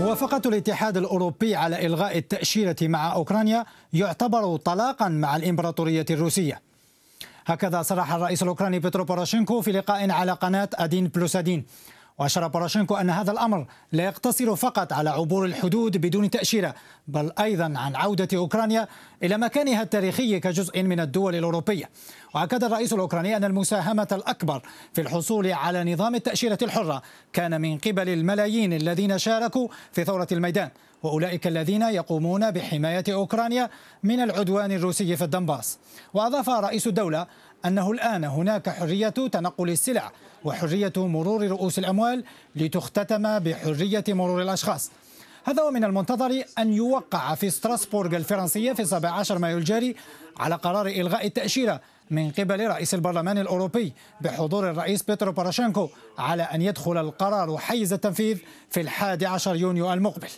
موافقة الاتحاد الأوروبي على إلغاء التأشيرة مع أوكرانيا يعتبر طلاقا مع الإمبراطورية الروسية. هكذا صرح الرئيس الأوكراني بيترو بوروشينكو في لقاء على قناة أدين بلوس أدين. وأشار بوروشينكو أن هذا الأمر لا يقتصر فقط على عبور الحدود بدون تأشيرة بل أيضا عن عودة أوكرانيا إلى مكانها التاريخي كجزء من الدول الأوروبية. وأكد الرئيس الأوكراني أن المساهمة الأكبر في الحصول على نظام التأشيرة الحرة كان من قبل الملايين الذين شاركوا في ثورة الميدان وأولئك الذين يقومون بحماية أوكرانيا من العدوان الروسي في الدنباس. وأضاف رئيس الدولة أنه الآن هناك حرية تنقل السلع وحرية مرور رؤوس الأموال لتختتم بحرية مرور الأشخاص. هذا ومن المنتظر أن يوقع في ستراسبورغ الفرنسية في 17 مايو الجاري على قرار إلغاء التأشيرة من قبل رئيس البرلمان الأوروبي بحضور الرئيس بيترو بوروشينكو على أن يدخل القرار حيز التنفيذ في الحادي عشر يونيو المقبل.